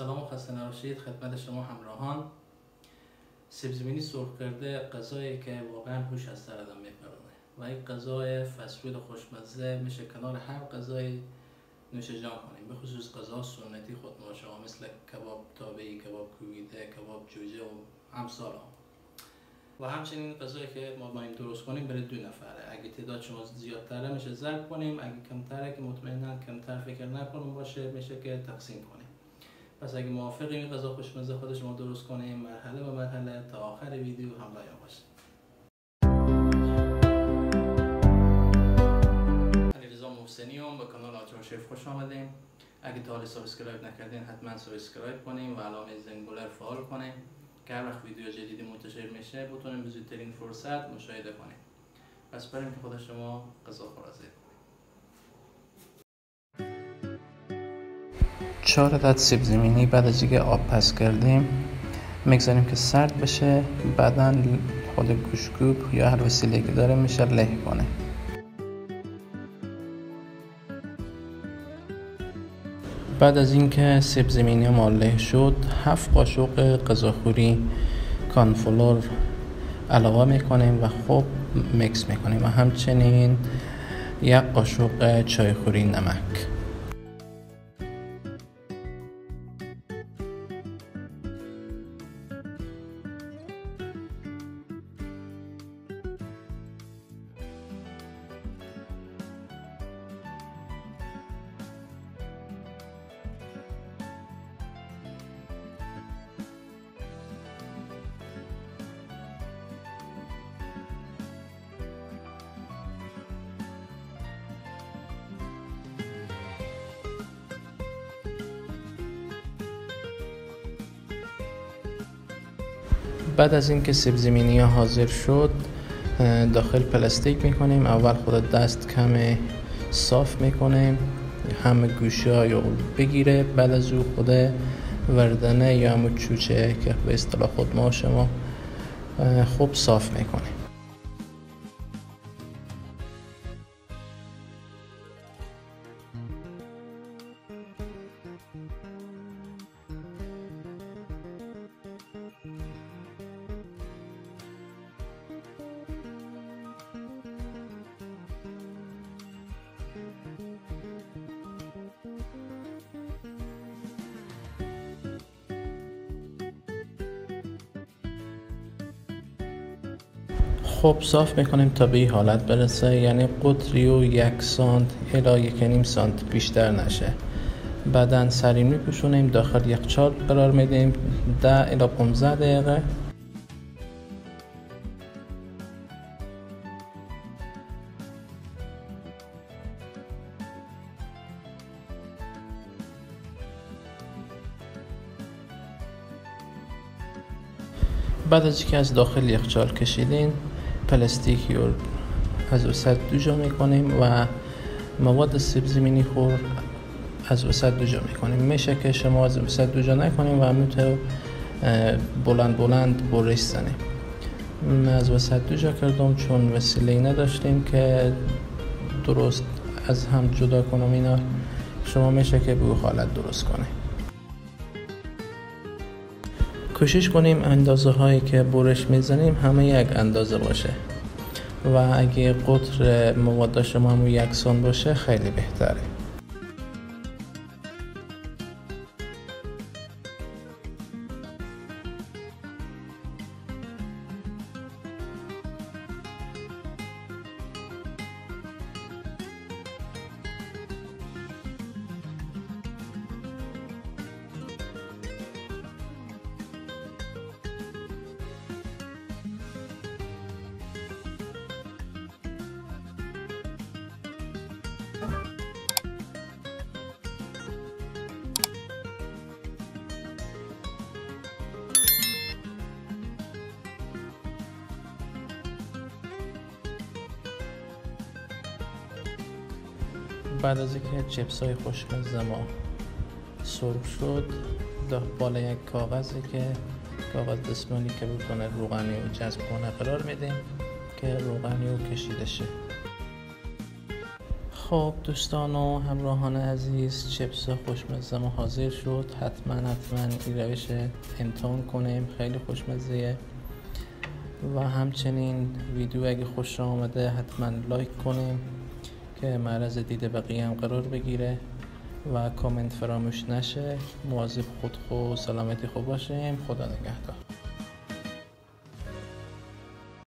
سلام و خسته نباشید. خدمت شما همراهان. سبزمینی سرخ کرده غذایی که واقعا هوش از سر آدم میپرونه و این غذای فسفود خوشمزه میشه کنار هر غذای نوش جان کنیم. به خصوص غذا سنتی خود شما مثل کباب تابعی کباب کوبیده کباب جوجه و همسال هم. و همچنین غذایی که ما باید درست کنیم برای دو نفره. اگه تعداد شما زیادتره میشه ضرب کنیم اگه کمتره که مطمئنا کمتر فکر نکنیم باشه میشه که تقسیم کنیم. پس اگه موافقی این غذا خوشمزه خود شما درست کنه مرحله و مرحله تا آخر ویدیو همراهی باشه. علیرضا محسنیوم به کانال آجام شیف خوش آمدیم اگه تا حال سابسکرایب نکردین حتما سابسکرایب کنیم و علامه زنگولر فعال کنیم که هر وقت ویدیو جدیدی منتشر میشه بتونیم به زودترین فرصت مشاهده کنیم پس بریم که خود شما غذا کنیم. 4 عدد سیب زمینی بعد از اینکه آب پس کردیم می‌گذاریم که سرد بشه بعدا خود گوشگوب یا هر وسیله که داره میشه له کنه. بعد از اینکه سیب زمینی ما له شد هفت قاشق غذاخوری کانفلور علاوه می‌کنیم و خوب مکس می‌کنیم و همچنین یک قاشق چایخوری نمک. بعد از اینکه سیب زمینی ها حاضر شد داخل پلاستیک می‌کنیم. اول خود دست کم صاف می‌کنیم. همه گوشه های بگیره. بعد از او خود وردنه یا همون چوچه که به اصطلاح خود ما شما خوب صاف می‌کنیم. خب صاف می‌کنیم تا به این حالت برسه. یعنی قطری و یک سانت الا یک نیم سانت بیشتر نشه. بعدا سری میپوشونیم داخل یخچال قرار میدیم. ده الا 15 دقیقه. بعد از اینکه از داخل یخچال کشیدین پلاستیکی رو از وسط دو جا می‌کنیم و مواد سیب زمینی خور از وسط دو جا می‌کنیم. میشه که شما از وسط دو جا نکنیم و همینطور بلند بلند برش زنیم. من از وسط دو جا کردم چون وسیله نداشتیم که درست از هم جدا کنم اینا. شما میشه که به حالت درست کنیم کوشش کنیم اندازه هایی که برش می‌زنیم همه یک اندازه باشه. و اگه قطر مواد شما هم یکسان باشه خیلی بهتره. بعد از اینکه چپس های خوشمزه ما سرخ شد بالا یک کاغذی که کاغذ دستمالی که بتونه روغنی و جذب کنه قرار میدیم که روغنی و کشیده شه. خب دوستان و همراهان عزیز چپس خوشمزه ما حاضر شد. حتما حتما این روش امتحان کنیم. خیلی خوشمزه. و همچنین ویدیو اگه خوش آمده حتما لایک کنیم. که معرض دیده بقیه هم قرار بگیره و کامنت فراموش نشه. مواظب خود خود سلامتی خوب باشیم. خدا نگهدار.